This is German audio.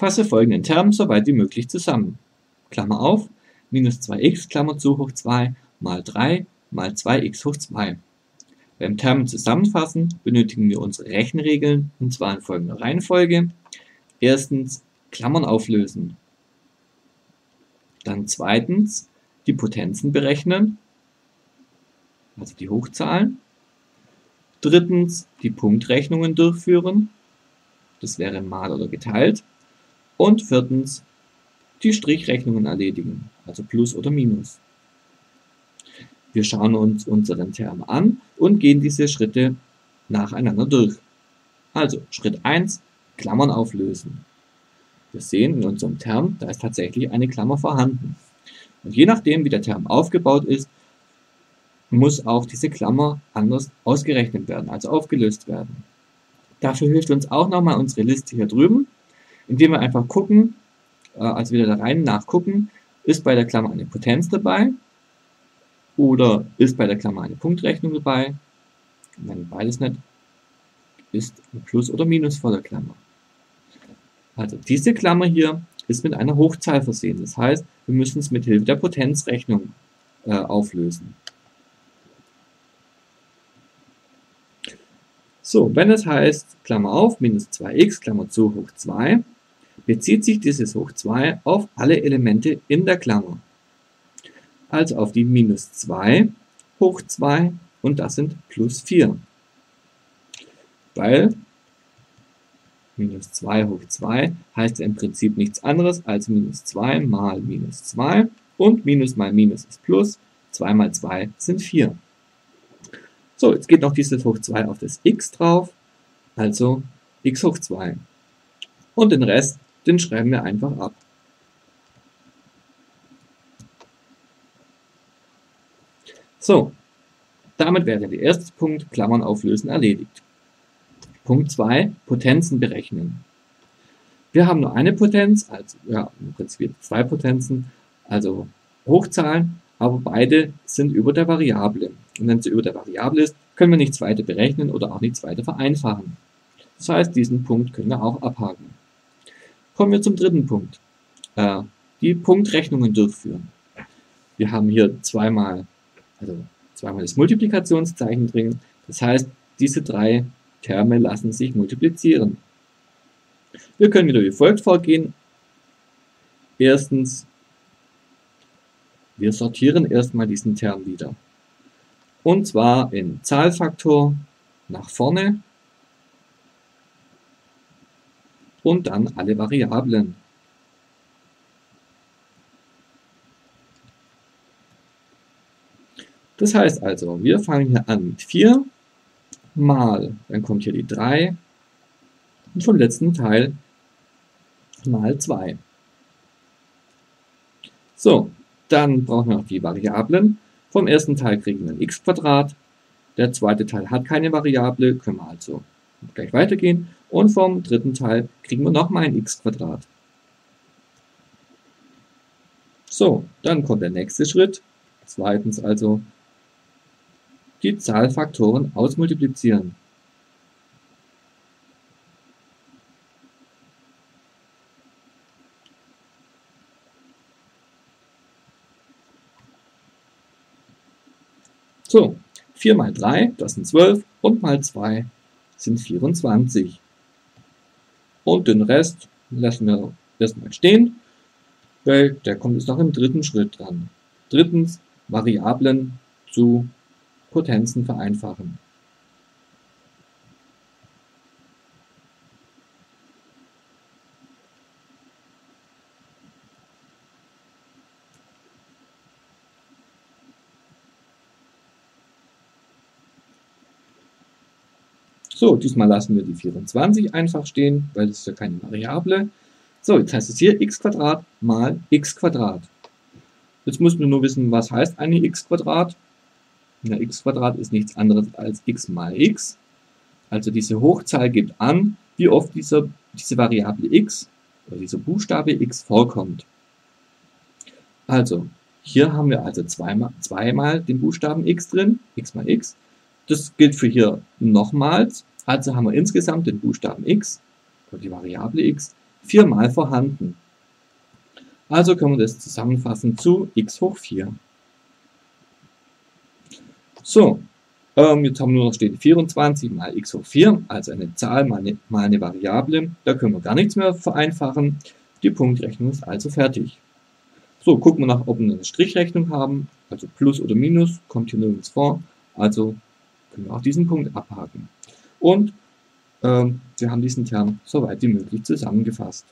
Fasse folgenden Term so weit wie möglich zusammen. Klammer auf, minus 2x, Klammer zu, hoch 2, mal 3, mal 2x hoch 2. Beim Term zusammenfassen benötigen wir unsere Rechenregeln, und zwar in folgender Reihenfolge. Erstens Klammern auflösen. Dann zweitens die Potenzen berechnen, also die Hochzahlen. Drittens die Punktrechnungen durchführen, das wäre mal oder geteilt. Und viertens die Strichrechnungen erledigen, also Plus oder Minus. Wir schauen uns unseren Term an und gehen diese Schritte nacheinander durch. Also Schritt 1, Klammern auflösen. Wir sehen in unserem Term, da ist tatsächlich eine Klammer vorhanden. Und je nachdem, wie der Term aufgebaut ist, muss auch diese Klammer anders ausgerechnet werden, also aufgelöst werden. Dafür hilft uns auch nochmal unsere Liste hier drüben, indem wir einfach gucken, äh, also wieder da rein nachgucken, ist bei der Klammer eine Potenz dabei oder ist bei der Klammer eine Punktrechnung dabei. wenn beides nicht, ist ein Plus oder Minus vor der Klammer. Also diese Klammer hier ist mit einer Hochzahl versehen. Das heißt, wir müssen es mit Hilfe der Potenzrechnung äh, auflösen. So, wenn es heißt, Klammer auf, minus 2x, Klammer zu, hoch 2, bezieht sich dieses hoch 2 auf alle Elemente in der Klammer. Also auf die minus 2 hoch 2 und das sind plus 4. Weil minus 2 hoch 2 heißt im Prinzip nichts anderes als minus 2 mal minus 2 und minus mal minus ist plus, 2 mal 2 sind 4. So, jetzt geht noch dieses hoch 2 auf das x drauf, also x hoch 2. Und den Rest, den schreiben wir einfach ab. So, damit wäre der erste Punkt Klammern auflösen erledigt. Punkt 2, Potenzen berechnen. Wir haben nur eine Potenz, also ja, im Prinzip zwei Potenzen, also Hochzahlen, aber beide sind über der Variable. Und wenn sie über der Variable ist, können wir nichts weiter berechnen oder auch nichts weiter vereinfachen. Das heißt, diesen Punkt können wir auch abhaken. Kommen wir zum dritten Punkt. Äh, die Punktrechnungen durchführen. Wir haben hier zweimal, also zweimal das Multiplikationszeichen drin. Das heißt, diese drei Terme lassen sich multiplizieren. Wir können wieder wie folgt vorgehen. Erstens wir sortieren erstmal diesen Term wieder. Und zwar in Zahlfaktor nach vorne und dann alle Variablen. Das heißt also, wir fangen hier an mit 4 mal, dann kommt hier die 3 und vom letzten Teil mal 2. So, dann brauchen wir noch die Variablen. Vom ersten Teil kriegen wir ein x. Der zweite Teil hat keine Variable, können wir also gleich weitergehen. Und vom dritten Teil kriegen wir nochmal ein x Quadrat. So, dann kommt der nächste Schritt. Zweitens also die Zahlfaktoren ausmultiplizieren. So, 4 mal 3, das sind 12 und mal 2 sind 24. Und den Rest lassen wir erstmal stehen, weil der kommt jetzt noch im dritten Schritt dran. Drittens, Variablen zu Potenzen vereinfachen. So, diesmal lassen wir die 24 einfach stehen, weil das ist ja keine Variable. So, jetzt heißt es hier x mal x Jetzt müssen wir nur wissen, was heißt eine x Na, x ist nichts anderes als x mal x. Also diese Hochzahl gibt an, wie oft dieser, diese Variable x oder dieser Buchstabe x vorkommt. Also, hier haben wir also zweimal, zweimal den Buchstaben x drin, x mal x. Das gilt für hier nochmals. Also haben wir insgesamt den Buchstaben x, oder die Variable x, viermal vorhanden. Also können wir das zusammenfassen zu x hoch 4. So, ähm, jetzt haben wir nur noch steht 24 mal x hoch 4, also eine Zahl mal eine, mal eine Variable. Da können wir gar nichts mehr vereinfachen. Die Punktrechnung ist also fertig. So, gucken wir nach, ob wir eine Strichrechnung haben, also Plus oder Minus, kommt hier nirgends vor. Also können wir auch diesen Punkt abhaken. Und ähm, wir haben diesen Term soweit wie möglich zusammengefasst.